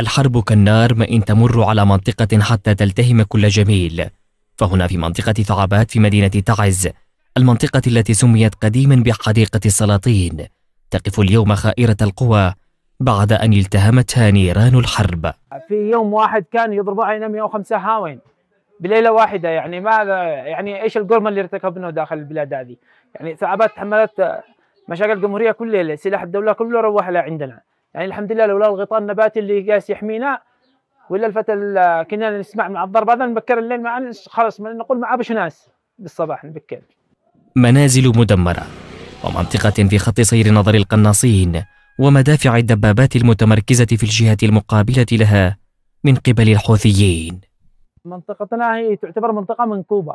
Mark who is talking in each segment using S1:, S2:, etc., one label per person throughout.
S1: الحرب كالنار ما إن تمر على منطقة حتى تلتهم كل جميل. فهنا في منطقة ثعبات في مدينة تعز المنطقة التي سميت قديما بحديقة السلاطين. تقف اليوم خائرة القوى بعد أن التهمتها نيران الحرب.
S2: في يوم واحد كان يضربوا علينا 105 هاوين بليلة واحدة يعني ماذا يعني إيش الجرم اللي ارتكبناه داخل البلاد هذه؟ يعني ثعبات تحملت مشاكل الجمهوريه كل ليله، سلاح الدولة كله روح لعندنا، يعني الحمد لله لولا الغطاء النباتي اللي جالس يحمينا ولا الفتى كنا نسمع مع الضرب هذا نبكر الليل معنا خلاص نقول مع بش ناس بالصباح نبكر.
S1: منازل مدمرة ومنطقة في خط سير نظر القناصين ومدافع الدبابات المتمركزة في الجهة المقابلة لها من قبل الحوثيين.
S2: منطقتنا هي تعتبر منطقة منكوبة.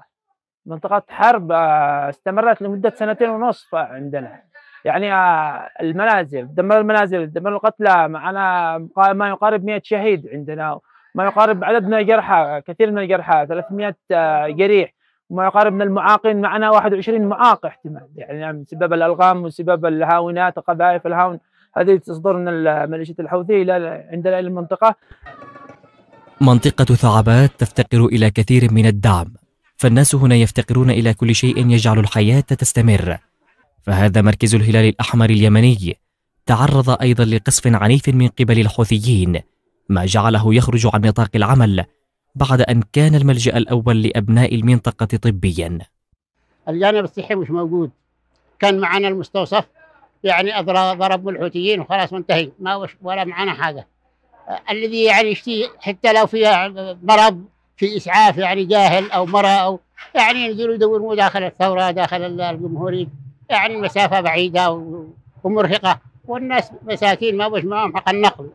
S2: منطقة حرب آه، استمرت لمدة سنتين ونصف عندنا. يعني آه، المنازل دمر المنازل دمر القتلى معنا ما يقارب 100 شهيد عندنا ما يقارب عدد من الجرحى كثير من الجرحى 300 آه، جريح وما يقارب من المعاقين معنا 21 معاق احتمال يعني بسبب الألغام وسبب الهاونات قذائف الهاون هذه تصدر من ميليشيا الحوثي إلى عندنا إلى المنطقة.
S1: منطقة ثعبات تفتقر إلى كثير من الدعم فالناس هنا يفتقرون إلى كل شيء يجعل الحياة تستمر. فهذا مركز الهلال الأحمر اليمني. تعرض أيضا لقصف عنيف من قبل الحوثيين ما جعله يخرج عن نطاق العمل بعد أن كان الملجأ الأول لأبناء المنطقة طبيا.
S3: الجانب الصحي مش موجود. كان معنا المستوصف يعني ضرب الحوثيين وخلاص منتهي. ما ولا معنا حاجة. الذي يعني يشتي حتى لو فيها مرض في إسعاف يعني جاهل أو مرأة أو يعني ينزلوا يدوروا داخل الثورة داخل الجمهورية. يعني مسافة بعيدة ومرهقة. والناس مساكين ما بش معهم حق النقل.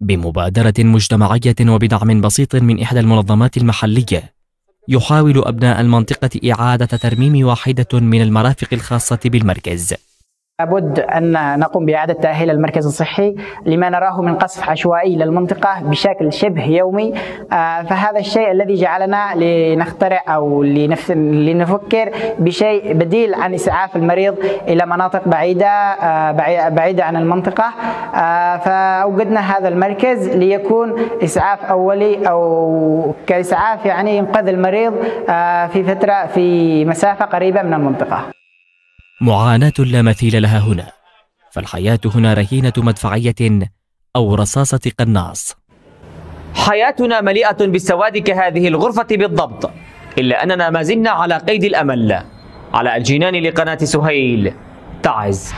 S1: بمبادرة مجتمعية وبدعم بسيط من إحدى المنظمات المحلية يحاول أبناء المنطقة إعادة ترميم واحدة من المرافق الخاصة بالمركز.
S4: لابد أن نقوم بإعادة تأهيل المركز الصحي لما نراه من قصف عشوائي للمنطقة بشكل شبه يومي. آه، فهذا الشيء الذي جعلنا لنخترع أو لنفكر بشيء بديل عن إسعاف المريض إلى مناطق بعيدة آه، بعيدة عن المنطقة. آه، فأوجدنا هذا المركز ليكون إسعاف أولي أو كإسعاف يعني ينقذ المريض في فترة في مسافة قريبة من المنطقة.
S1: معاناة لا مثيل لها هنا فالحياة هنا رهينة مدفعية أو رصاصة قناص.
S5: حياتنا مليئة بالسواد كهذه الغرفة بالضبط إلا أننا ما زلنا على قيد الأمل على الجنان لقناة سهيل. تعز.